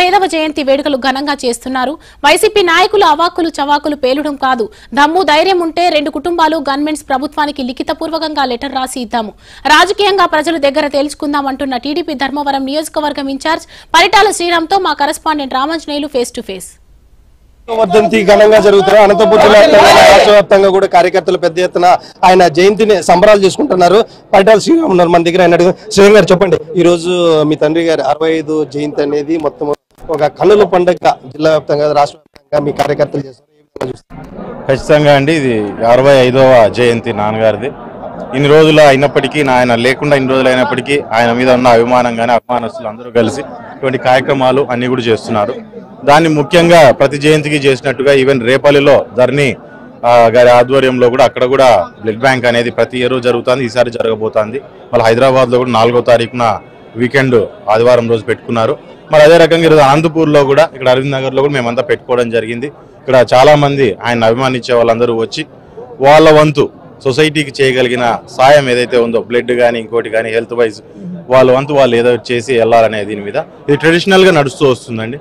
డెబ్బై ఐదవ జయంతి వేడుకలు ఘనంగా చేస్తున్నారు. వైసీపీ నాయకులు అవాకులు చవాకులు పేలడం కాదు. దమ్ము ధైర్యం ఉంటే రెండు కుటుంబాలు గన్మెన్స్ ప్రభుత్వానికి లిఖితపూర్వకంగా లెటర్ రాసి ఇద్దాము. రాజకీయంగా ప్రజల దగ్గర తేల్చుకుందాం అంటున్న టీడీపీ ధర్మవరం నియోజకవర్గం ఇన్ఛార్జ్ పరిటాల శ్రీరామ్తో మా correspondent Ramanjaneyulu face to face. వర్ధంతి ఘనంగా జరుగుతున్నారు అనంతపురం జిల్లా రాష్ట్ర వ్యాప్తంగా కూడా కార్యకర్తలు పెద్ద ఎత్తున ఆయన జయంతిని సంబరాలు చేసుకుంటున్నారు. పరిటాల శ్రీరామ్ ఉన్నారు మన దగ్గర. ఆయన శ్రీరామ్ గారు చెప్పండి. ఈ రోజు మీ తండ్రి గారు అరవై జయంతి అనేది మొత్తం ఒక కన్నుల పండుగ జిల్లా వ్యాప్తంగా రాష్ట్ర వ్యాప్తంగా మీ కార్యకర్తలు చేస్తారు ఖచ్చితంగా అండి ఇది అరవై ఐదవ జయంతి నాన్నగారిది. ఇన్ని రోజులు అయినప్పటికీ ఆయన లేకుండా ఇన్ని రోజులు అయినప్పటికీ ఆయన మీద ఉన్న అభిమానం కానీ అభిమానస్తులు అందరూ కలిసి ఇటువంటి కార్యక్రమాలు అన్ని కూడా చేస్తున్నారు. దాన్ని ముఖ్యంగా ప్రతి జయంతికి చేసినట్టుగా ఈవెన్ రేపల్లిలో ధర్ని గారి ఆధ్వర్యంలో కూడా అక్కడ కూడా బ్లడ్ బ్యాంక్ అనేది ప్రతి ఇయర్ జరుగుతుంది ఈసారి జరగబోతోంది. మళ్ళీ హైదరాబాద్లో కూడా నాలుగో తారీఖున వీకెండ్ ఆదివారం రోజు పెట్టుకున్నారు. మరి అదే రకంగా ఈరోజు అనంతపూర్లో కూడా ఇక్కడ అరవింద్ నగర్లో కూడా మేమంతా పెట్టుకోవడం జరిగింది. ఇక్కడ చాలామంది ఆయన అభిమానించే వాళ్ళందరూ వచ్చి వాళ్ళ వంతు సొసైటీకి చేయగలిగిన సాయం ఏదైతే ఉందో బ్లడ్ కానీ ఇంకోటి కానీ హెల్త్ వైజ్ వాళ్ళ వంతు వాళ్ళు ఏదో చేసి వెళ్ళాలనే దీని మీద. ఇది ట్రెడిషనల్గా నడుస్తూ వస్తుందండి.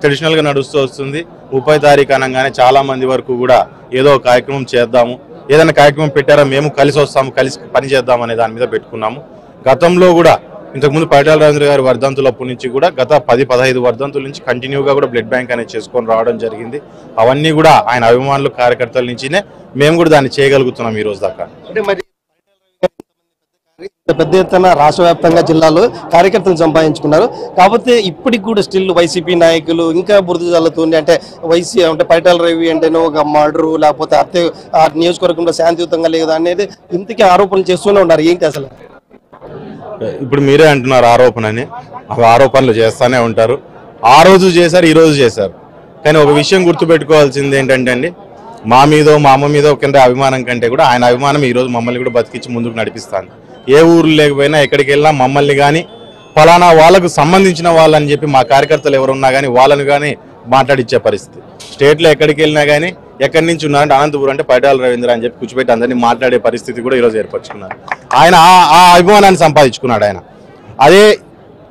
ట్రెడిషనల్గా నడుస్తూ వస్తుంది. ముప్పై తారీఖు అనగానే చాలామంది వరకు కూడా ఏదో కార్యక్రమం చేద్దాము. ఏదైనా కార్యక్రమం పెట్టారా మేము కలిసి వస్తాము కలిసి పని చేద్దాం అనే దాని మీద పెట్టుకున్నాము. గతంలో కూడా ఇంతకుముందు పైటాల రాజేంద్ర గారి వర్ధంతులప్పటి నుంచి కూడా గత పది పదహైదు వర్ధంతుల నుంచి కంటిన్యూగా కూడా బ్లడ్ బ్యాంక్ అనేది చేసుకొని రావడం జరిగింది. అవన్నీ కూడా ఆయన అభిమానులు కార్యకర్తల నుంచినే మేము కూడా దాన్ని చేయగలుగుతున్నాం ఈ రోజు దాకా. పెద్ద ఎత్తున రాష్ట్ర వ్యాప్తంగా జిల్లాలో కార్యకర్తలు సంపాదించుకున్నారు. కాకపోతే ఇప్పటికి కూడా స్టిల్ వైసీపీ నాయకులు ఇంకా బురద జల్లుతుంది అంటే వైసీ అంటే పరిటాల రవి అంటేనే ఒక మర్డరు లేకపోతే అత్తే నియోజకవర్గంలో శాంతియుతంగా లేదు అనేది ఇంతకీ ఆరోపణలు చేస్తూనే ఉన్నారు. ఏంటి అసలు? ఇప్పుడు మీరే అంటున్నారు ఆరోపణ అని ఆరోపణలు చేస్తానే ఉంటారు. ఆ రోజు చేశారు ఈ రోజు చేశారు. కానీ ఒక విషయం గుర్తుపెట్టుకోవాల్సింది ఏంటంటే అండి మా మీదో మా అమ్మ మీదో కింద అభిమానం కంటే కూడా ఆయన అభిమానం ఈరోజు మమ్మల్ని కూడా బతికించి ముందుకు నడిపిస్తాను ఏ ఊరు లేకపోయినా ఎక్కడికి వెళ్ళినా మమ్మల్ని కానీ ఫలానా వాళ్ళకు సంబంధించిన వాళ్ళని చెప్పి మా కార్యకర్తలు ఎవరున్నా కానీ వాళ్ళని కానీ మాట్లాడిచ్చే పరిస్థితి. స్టేట్లో ఎక్కడికి వెళ్ళినా కానీ ఎక్కడి నుంచి ఉన్నారంటే అనంతపురం అంటే పైడాల రవీంద్ర అని చెప్పి కూర్చోబెట్టి అందరినీ మాట్లాడే పరిస్థితి కూడా ఈరోజు ఏర్పరచుకున్నారు ఆయన ఆ- ఆ అభిమానాన్ని సంపాదించుకున్నాడు ఆయన. అదే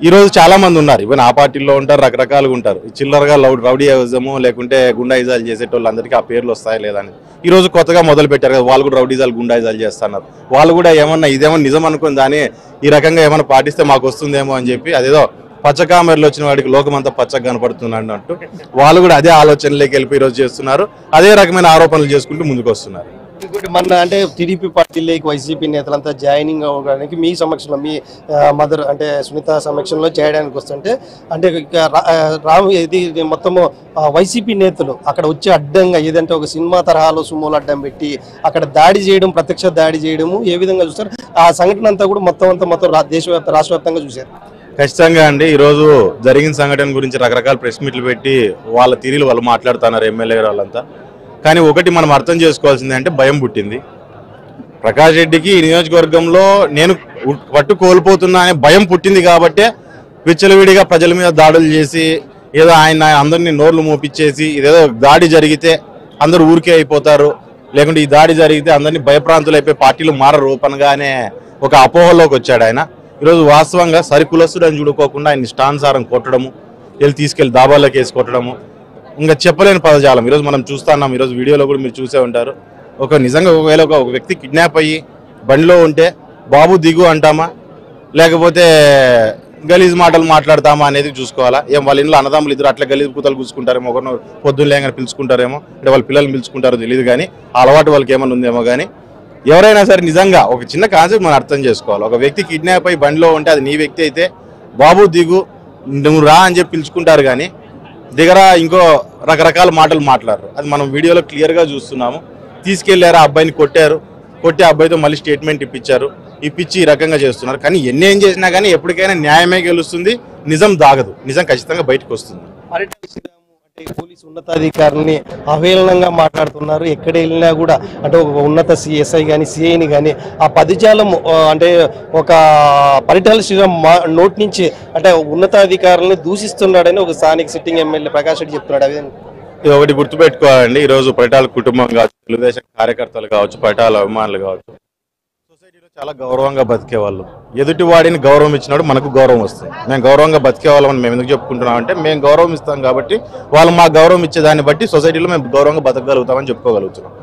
ఈరోజు చాలామంది ఉన్నారు. ఈవెన్ ఆ పార్టీలో ఉంటారు రకరకాలుగా ఉంటారు. చిల్లరగా లౌడ్ రౌడీయిజము లేకుంటే గుండాయిజాలు చేసేటోళ్ళందరికీ ఆ పేర్లు వస్తాయి లేదని ఈరోజు కొత్తగా మొదలు పెట్టారు కదా వాళ్ళు కూడా రౌడీజాలు గుండాయిజాలు చేస్తున్నారు. వాళ్ళు కూడా ఏమన్నా ఇదేమన్నా నిజం అనుకుని దాన్ని ఈ రకంగా ఏమైనా పాటిస్తే మాకు వస్తుందేమో అని చెప్పి అదేదో పచ్చకామెరలో వచ్చిన వాడికి లోకమంతా పచ్చగా కనపడుతుంది అన్నట్టు వాళ్ళు కూడా అదే ఆలోచనలోకి వెళ్ళి ఈరోజు చేస్తున్నారు. అదే రకమైన ఆరోపణలు చేసుకుంటూ ముందుకు వస్తున్నారు. ఇంకోటి మొన్న అంటే టీడీపీ పార్టీలోకి వైసీపీ నేతలంతా జాయినింగ్ అవ్వడానికి మీ సమక్షంలో మీ మదర్ అంటే సునీత సమక్షంలో చేయడానికి వస్తుంటే అంటే రాము ఇది మొత్తము వైసీపీ నేతలు అక్కడ వచ్చి అడ్డంగా ఏదంటే ఒక సినిమా తరహాలో సుమోలు అడ్డం పెట్టి అక్కడ దాడి చేయడం ప్రత్యక్ష దాడి చేయడము ఏ విధంగా చూస్తారు? ఆ సంఘటన అంతా కూడా మొత్తం అంతా మొత్తం దేశవ్యాప్త రాష్ట్ర చూశారు. ఖచ్చితంగా అండి. ఈరోజు జరిగిన సంఘటన గురించి రకరకాల ప్రెస్ మీట్లు పెట్టి వాళ్ళ తీరీలు వాళ్ళు మాట్లాడుతున్నారు ఎమ్మెల్యే వాళ్ళంతా. కానీ ఒకటి మనం అర్థం చేసుకోవాల్సింది అంటే భయం పుట్టింది. ప్రకాష్ రెడ్డికి ఈ నియోజకవర్గంలో నేను పట్టు కోల్పోతున్నా అనే భయం పుట్టింది కాబట్టే విచ్చలవిడిగా ప్రజల మీద దాడులు చేసి ఏదో ఆయన అందరినీ నోర్లు మోపించేసి ఇదేదో దాడి జరిగితే అందరూ ఊరికే అయిపోతారు. లేకుంటే ఈ దాడి జరిగితే అందరినీ భయప్రాంతులు అయిపోయి పార్టీలు మారరు అనగానే ఒక అపోహలోకి వచ్చాడు ఆయన. ఈరోజు వాస్తవంగా సరికులస్తుడు అని చూడుకోకుండా ఆయన ఇష్టానుసారం కొట్టడము వెళ్ళి తీసుకెళ్ళి దాబాల్లోకి వేసి కొట్టడము ఇంకా చెప్పలేని పదజాలం. ఈరోజు మనం చూస్తున్నాం ఈరోజు వీడియోలో కూడా మీరు చూసే ఉంటారు. ఒక నిజంగా ఒకవేళ ఒక వ్యక్తి కిడ్నాప్ అయ్యి బండిలో ఉంటే బాబు దిగు అంటామా? లేకపోతే గలీజ్ మాటలు మాట్లాడతామా అనేది చూసుకోవాలా? ఏం వాళ్ళ ఇంట్లో అన్నదమ్ములు ఇద్దరు అట్లా గలీజ్ కూతలు కూర్చుకుంటారేమో ఒకరిని పొద్దున్న లేగానే పిలుచుకుంటారేమో అంటే వాళ్ళ పిల్లల్ని పిలుచుకుంటారో తెలియదు కానీ అలవాటు వాళ్ళకి ఏమైనా ఉందేమో కానీ ఎవరైనా సరే నిజంగా ఒక చిన్న కాన్సెప్ట్ మనం అర్థం చేసుకోవాలి. ఒక వ్యక్తి కిడ్నాప్ అయి బండిలో ఉంటే అది నీ వ్యక్తి అయితే బాబు దిగు నువ్వు రా అని చెప్పి పిలుచుకుంటారు కానీ దిగరా ఇంకో రకరకాల మాటలు మాట్లాడరు. అది మనం వీడియోలో క్లియర్గా చూస్తున్నాము. తీసుకెళ్ళారు ఆ అబ్బాయిని కొట్టారు. కొట్టి ఆ అబ్బాయితో మళ్ళీ స్టేట్మెంట్ ఇప్పించారు. ఇప్పించి ఈ రకంగా చేస్తున్నారు. కానీ ఎన్ని ఏం చేసినా కానీ ఎప్పటికైనా న్యాయమే గెలుస్తుంది. నిజం దాగదు. నిజం ఖచ్చితంగా బయటకు వస్తుంది. పోలీసు ఉన్నతాధికారులని అవహేళనంగా మాట్లాడుతున్నారు. ఎక్కడ వెళ్ళినా కూడా అంటే ఒక ఉన్నత సిఎస్ఐ కానీ సిఐని కానీ ఆ పదిజాలం అంటే ఒక పరిటాల శ్రీరామ్ మా నోటి నుంచి అంటే ఉన్నతాధికారులని దూషిస్తున్నాడని ఒక స్థానిక సిట్టింగ్ ఎమ్మెల్యే ప్రకాష్ రెడ్డి చెప్తున్నాడు. అదే ఇది ఒకటి గుర్తుపెట్టుకోవాలండి. ఈ రోజు పరిటాల కుటుంబం కావచ్చు తెలుగుదేశం కార్యకర్తలు కావచ్చు పరిటాల అభిమానులు కావచ్చు. చాలా గౌరవంగా బతికేవాళ్ళు. ఎదుటి వాడిని గౌరవం ఇచ్చినాడు మనకు గౌరవం వస్తుంది. మేము గౌరవంగా బతికేవాళ్ళమని మేము ఎందుకు చెప్పుకుంటున్నాం అంటే మేము గౌరవం ఇస్తాం కాబట్టి వాళ్ళు మా గౌరవం ఇచ్చేదాన్ని బట్టి సొసైటీలో మేము గౌరవంగా బతకగలుగుతామని చెప్పుకోగలుగుతున్నాం.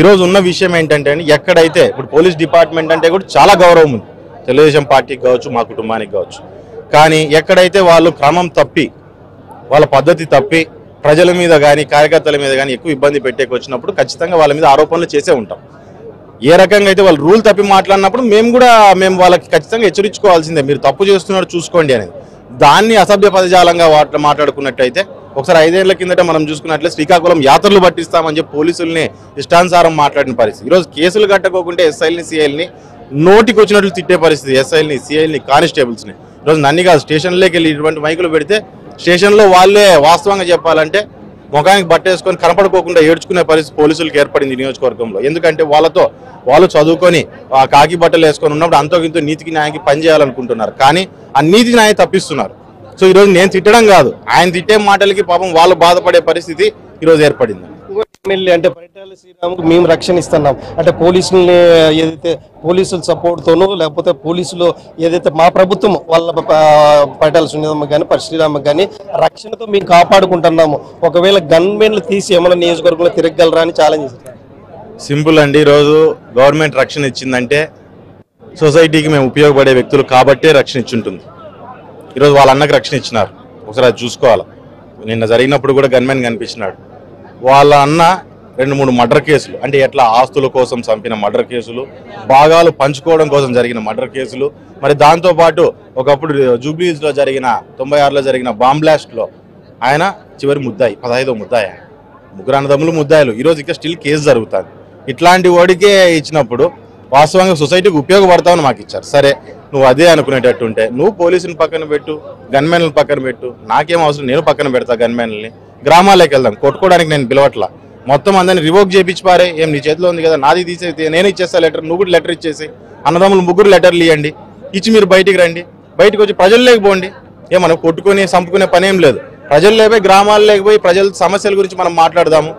ఈరోజు ఉన్న విషయం ఏంటంటే అండి, ఎక్కడైతే ఇప్పుడు పోలీస్ డిపార్ట్మెంట్ అంటే కూడా చాలా గౌరవం ఉంది. తెలుగుదేశం పార్టీకి కావచ్చు మా కుటుంబానికి కావచ్చు. కానీ ఎక్కడైతే వాళ్ళు క్రమం తప్పి వాళ్ళ పద్ధతి తప్పి ప్రజల మీద కానీ కార్యకర్తల మీద కానీ ఎక్కువ ఇబ్బంది పెట్టేకి వచ్చినప్పుడు ఖచ్చితంగా వాళ్ళ మీద ఆరోపణలు చేసే ఉంటాం. ఏ రకంగా అయితే వాళ్ళు రూల్ తప్పి మాట్లాడినప్పుడు మేము కూడా మేము వాళ్ళకి ఖచ్చితంగా హెచ్చరించుకోవాల్సిందే. మీరు తప్పు చేస్తున్నారు చూసుకోండి అనేది. దాన్ని అసభ్య పదజాలంగా మాట్లాడుకున్నట్టయితే ఒకసారి ఐదేళ్ళ కిందట మనం చూసుకున్నట్లే శ్రీకాకుళం యాత్రలు పట్టిస్తామని చెప్పి పోలీసుల్ని ఇష్టానుసారం మాట్లాడిన పరిస్థితి. ఈరోజు కేసులు కట్టకోకుంటే ఎస్ఐల్ని సిఐల్ని నోటికి వచ్చినట్లు తిట్టే పరిస్థితి. ఎస్ఐల్ని సిఐల్ని కానిస్టేబుల్స్ని. ఈరోజు నన్ను కాదు స్టేషన్లోకి వెళ్ళి ఇటువంటి మైకులు పెడితే స్టేషన్లో వాళ్ళే వాస్తవంగా చెప్పాలంటే ముఖానికి బట్టేసుకొని కనపడుకోకుండా ఏడ్చుకునే పరిస్థితి పోలీసులకు ఏర్పడింది నియోజకవర్గంలో. ఎందుకంటే వాళ్ళతో వాళ్ళు చదువుకొని కాకి బట్టలు వేసుకొని ఉన్నప్పుడు అంతో ఇంతో నీతికి న్యాయానికి పని చేయాలనుకుంటున్నారు. కానీ ఆ నీతికి న్యాయం తప్పిస్తున్నారు. సో ఈరోజు నేను తిట్టడం కాదు. ఆయన తిట్టే మాటలకి పాపం వాళ్ళు బాధపడే పరిస్థితి ఈరోజు ఏర్పడింది. ఎమ్మెల్యే అంటే పరిటాల శ్రీరాముకు మేము రక్షణ ఇస్తున్నాం. అంటే పోలీసుల్ని ఏదైతే పోలీసుల సపోర్ట్తోనూ లేకపోతే పోలీసులు ఏదైతే మా ప్రభుత్వం వాళ్ళ పరిటాల శ్రీరామ కానీ పరి కానీ రక్షణతో మేము కాపాడుకుంటున్నాము. ఒకవేళ గన్మెన్లు తీసి ఏమైనా నియోజకవర్గంలో తిరగలరా అని ఛాలెంజ్ సింపుల్ అండి ఈరోజు గవర్నమెంట్ రక్షణ ఇచ్చిందంటే సొసైటీకి మేము ఉపయోగపడే వ్యక్తులు కాబట్టే రక్షణ ఇచ్చుంటుంది. ఈరోజు వాళ్ళ అన్నకి రక్షణ ఇచ్చినారు. ఒకసారి అది చూసుకోవాలి? నిన్న జరిగినప్పుడు కూడా గన్మెన్ కనిపించినాడు. వాళ్ళ అన్న రెండు మూడు మర్డర్ కేసులు అంటే ఎట్లా ఆస్తుల కోసం చంపిన మర్డర్ కేసులు భాగాలు పంచుకోవడం కోసం జరిగిన మర్డర్ కేసులు మరి దాంతోపాటు ఒకప్పుడు జూబ్లీస్లో జరిగిన తొంభై ఆరులో జరిగిన బాంబ్లాస్ట్లో ఆయన చివరి ముద్దాయి పదహైదో ముద్దాయి ఆయన. ముగ్గురు అన్నదమ్ములు ముద్దాయిలు. ఈరోజు ఇంకా స్టిల్ కేసు జరుగుతుంది. ఇట్లాంటి వాడికే ఇచ్చినప్పుడు వాస్తవంగా సొసైటీకి ఉపయోగపడతామని మాకు ఇచ్చారు. సరే నువ్వు అదే అనుకునేటట్టు ఉంటే నువ్వు పోలీసుని పక్కన పెట్టు గన్మెన్లను పక్కన పెట్టు నాకేం అవసరం నేను పక్కన పెడతా గన్మెన్లని గ్రామాలకు వెళ్దాం. కొట్టుకోవడానికి నేను పిలవట్లా. మొత్తం అందరిని రివోక్ చేపించి పారే ఏం నీ చేతిలో ఉంది కదా? నాది తీసేది నేను ఇచ్చేస్తా లెటర్ నువ్వు కూడా లెటర్ ఇచ్చేసి అన్నదమ్ములు ముగ్గురు లెటర్లు ఇవ్వండి ఇచ్చి మీరు బయటికి రండి. బయటకు వచ్చి ప్రజల్లోకి పోండి. ఏ మనం కొట్టుకొని చంపుకునే పని ఏం లేదు. ప్రజల్లో పోయి గ్రామాల్లోకి పోయి ప్రజల సమస్యల గురించి మనం మాట్లాడదాము.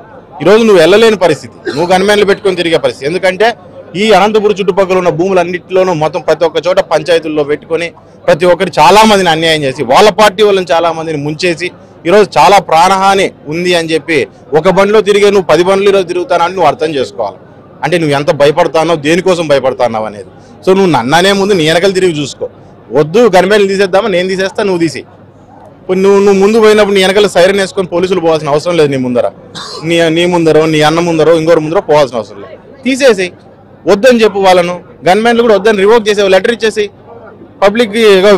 ఈరోజు నువ్వు వెళ్ళలేని పరిస్థితి. నువ్వు గన్మెన్లు పెట్టుకొని తిరిగే పరిస్థితి. ఎందుకంటే ఈ అనంతపురం చుట్టుపక్కల ఉన్న భూములన్నింటిలోనూ మొత్తం ప్రతి ఒక్క చోట పంచాయతీల్లో పెట్టుకొని ప్రతి ఒక్కరు చాలామందిని అన్యాయం చేసి వాళ్ళ పార్టీ వాళ్ళని చాలామందిని ముంచేసి ఈరోజు చాలా ప్రాణహాని ఉంది అని చెప్పి ఒక బండిలో తిరిగే నువ్వు పది బండ్లు ఈరోజు తిరుగుతానని నువ్వు అర్థం చేసుకోవాలి. అంటే నువ్వు ఎంత భయపడతానో దేనికోసం భయపడతాన్నావు అనేది. సో నువ్వు నన్ననే ముందు నీ వెనకలు తిరిగి చూసుకో. వద్దు గనిమేలు తీసేద్దామా? నేను తీసేస్తా నువ్వు తీసి ఇప్పుడు నువ్వు నువ్వు ముందు పోయినప్పుడు నీ వెనకాల సైరన్ వేసుకొని పోలీసులు పోవాల్సిన అవసరం లేదు నీ ముందర. నీ నీ ముందరో నీ అన్న ముందరో ఇంకోరు ముందరో పోవాల్సిన అవసరం లేదు. తీసేసి వద్దని చెప్పు వాళ్ళను. గన్మెన్లు కూడా వద్దని రివోక్ చేసే లెటర్ ఇచ్చేసి పబ్లిక్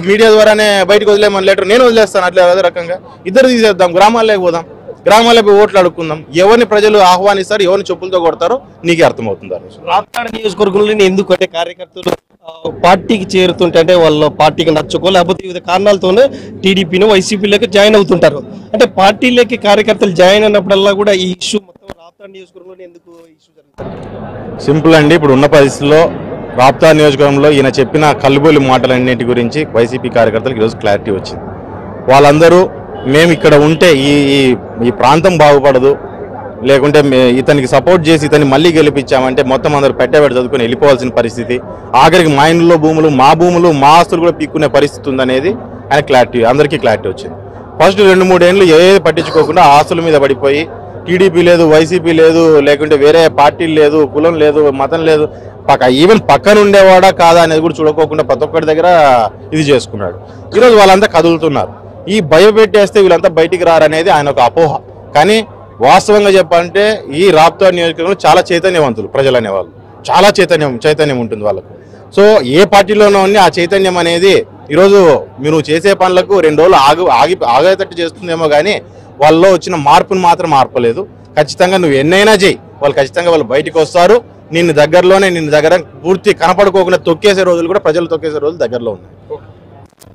మీడియా ద్వారానే బయటకు వదిలేమని లెటర్ నేను వదిలేస్తాను అట్లా అదే రకంగా. ఇద్దరు తీసేద్దాం గ్రామాల్లోకి పోదాం. గ్రామాల్లో పోయి ఓట్లు అడుక్కుందాం. ఎవరిని ప్రజలు ఆహ్వానిస్తారు ఎవరిని చెప్పులతో కొడతారో నీకే అర్థమవుతుంది రాప్తాడు నియోజకవర్గంలో ఎందుకు అంటే కార్యకర్తలు పార్టీకి చేరుతుంటే అంటే వాళ్ళ పార్టీకి నచ్చుకో లేకపోతే వివిధ కారణాలతోనే టీడీపీని వైసీపీలోకి జాయిన్ అవుతుంటారు. అంటే పార్టీలోకి కార్యకర్తలు జాయిన్ అయినప్పుడల్లా కూడా ఈ ఇష్యూ మొత్తం రాప్తాడు నియోజకవర్గంలో ఎందుకు ఇష్యూ జరుగుతుంది? సింపుల్ అండి ఇప్పుడు ఉన్న పరిస్థితుల్లో రాప్తా నియోజకవర్గంలో ఈయన చెప్పిన కల్లుబోలి మాటలన్నింటి గురించి వైసీపీ కార్యకర్తలకు ఈరోజు క్లారిటీ వచ్చింది. వాళ్ళందరూ మేము ఇక్కడ ఉంటే ఈ ఈ- ప్రాంతం బాగుపడదు లేకుంటే మే- ఇతనికి సపోర్ట్ చేసి ఇతన్ని మళ్ళీ గెలిపించామంటే మొత్తం అందరూ పెట్టబెట్టి చదువుకొని వెళ్ళిపోవాల్సిన పరిస్థితి. ఆఖరికి మా ఇంట్లో భూములు మా భూములు మా ఆస్తులు కూడా పీక్కునే పరిస్థితి ఉందనేది ఆయన క్లారిటీ అందరికీ క్లారిటీ వచ్చింది. ఫస్ట్ రెండు మూడేళ్ళు ఏ పట్టించుకోకుండా ఆస్తుల మీద పడిపోయి టీడీపీ లేదు వైసీపీ లేదు లేకుంటే వేరే పార్టీలు లేదు కులం లేదు మతం లేదు. పక్క ఈవెన్ పక్కన ఉండేవాడా కాదా అనేది కూడా చూడకోకుండా ప్రతి ఒక్కరి దగ్గర ఇది చేసుకున్నాడు. ఈరోజు వాళ్ళంతా కదులుతున్నారు. ఈ భయపెట్టేస్తే వీళ్ళంతా బయటికి రారనేది ఆయన ఒక అపోహ. కానీ వాస్తవంగా చెప్పాలంటే ఈ రాప్తా నియోజకవర్గంలో చాలా చైతన్యవంతులు ప్రజలు అనేవాళ్ళు. చాలా చైతన్యం చైతన్యం ఉంటుంది వాళ్ళకు. సో ఏ పార్టీలోనో ఆ చైతన్యం అనేది ఈరోజు మీరు చేసే పనులకు రెండు రోజులు ఆగి ఆగి ఆగేటట్టు చేస్తుందేమో కానీ వాళ్ళలో వచ్చిన మార్పును మాత్రం మార్పలేదు ఖచ్చితంగా నువ్వు ఎన్నైనా చేయి వాళ్ళు ఖచ్చితంగా వాళ్ళు బయటకు వస్తారు. నిన్ను దగ్గరలోనే నిన్ను దగ్గర పూర్తి కనపడుకోకుండా తొక్కేసే రోజులు కూడా ప్రజలు తొక్కేసే రోజులు దగ్గరలో ఉన్నాయి.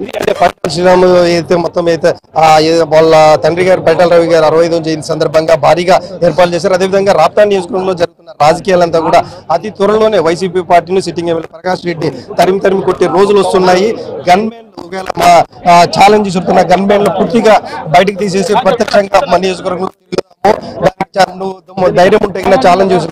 ఇది పట్టాల అయితే మొత్తం అయితే ఆ వాళ్ళ తండ్రి గారు పైటల రవి గారు అరవై ఐదు జయంతి సందర్భంగా భారీగా ఏర్పాటు చేశారు. అదేవిధంగా రాప్తా నియోజకవర్గంలో జరుగుతున్న రాజకీయాలంతా కూడా అతి త్వరలోనే వైసీపీ పార్టీని సిట్టింగ్ ఎమ్మెల్యే ప్రకాష్ రెడ్డి తరిమి తరిమి కొట్టే రోజులు వస్తున్నాయి. గన్మెన్ ఒకవేళ మా ఛాలెంజ్ చెప్తున్న గన్మెన్లు పూర్తిగా బయటకు తీసేసి ప్రత్యక్షంగా మన నియోజకవర్గంలో ధైర్యం ఉంటే ఛాలెంజ్ చేసి